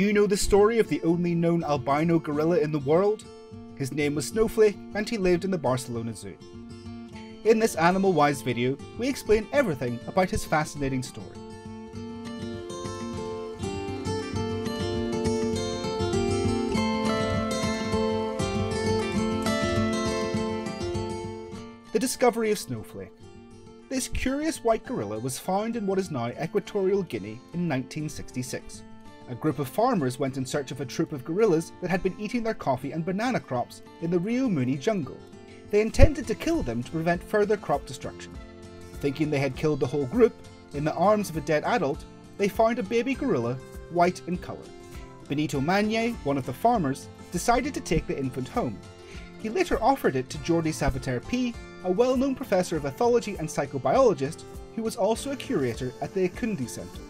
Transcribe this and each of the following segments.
you know the story of the only known albino gorilla in the world? His name was Snowflake and he lived in the Barcelona Zoo. In this AnimalWised video, we explain everything about his fascinating story. The discovery of Snowflake. This curious white gorilla was found in what is now Equatorial Guinea in 1966. A group of farmers went in search of a troop of gorillas that had been eating their coffee and banana crops in the Rio Muni jungle. They intended to kill them to prevent further crop destruction. Thinking they had killed the whole group, in the arms of a dead adult, they found a baby gorilla, white in colour. Benito Magne, one of the farmers, decided to take the infant home. He later offered it to Jordi Sabater Pi, a well-known professor of ethology and psychobiologist who was also a curator at the Ikunde Centre.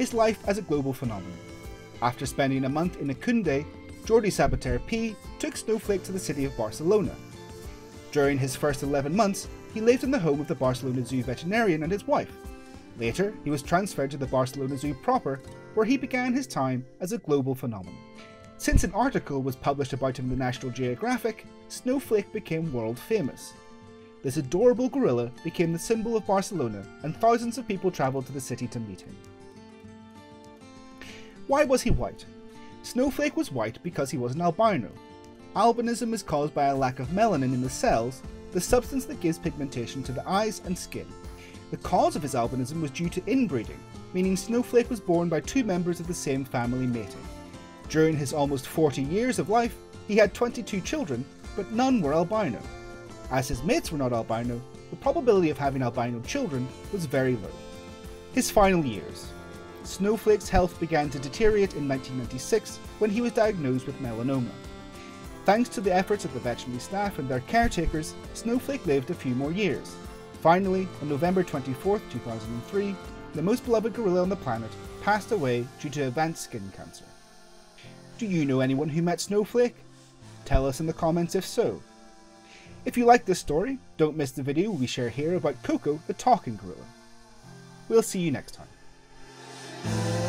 His life as a global phenomenon. After spending a month in Ikunde, Jordi Sabater Pi took Snowflake to the city of Barcelona. During his first 11 months, he lived in the home of the Barcelona Zoo veterinarian and his wife. Later, he was transferred to the Barcelona Zoo proper, where he began his time as a global phenomenon. Since an article was published about him in the National Geographic, Snowflake became world famous. This adorable gorilla became the symbol of Barcelona, and thousands of people travelled to the city to meet him. Why was he white? Snowflake was white because he was an albino. Albinism is caused by a lack of melanin in the cells, the substance that gives pigmentation to the eyes and skin. The cause of his albinism was due to inbreeding, meaning Snowflake was born by two members of the same family mating. During his almost 40 years of life, he had 22 children, but none were albino. As his mates were not albino, the probability of having albino children was very low. His final years. Snowflake's health began to deteriorate in 1996 when he was diagnosed with melanoma. Thanks to the efforts of the veterinary staff and their caretakers, Snowflake lived a few more years. Finally, on November 24, 2003, the most beloved gorilla on the planet passed away due to advanced skin cancer. Do you know anyone who met Snowflake? Tell us in the comments if so. If you like this story, don't miss the video we share here about Koko the talking gorilla. We'll see you next time. Amen.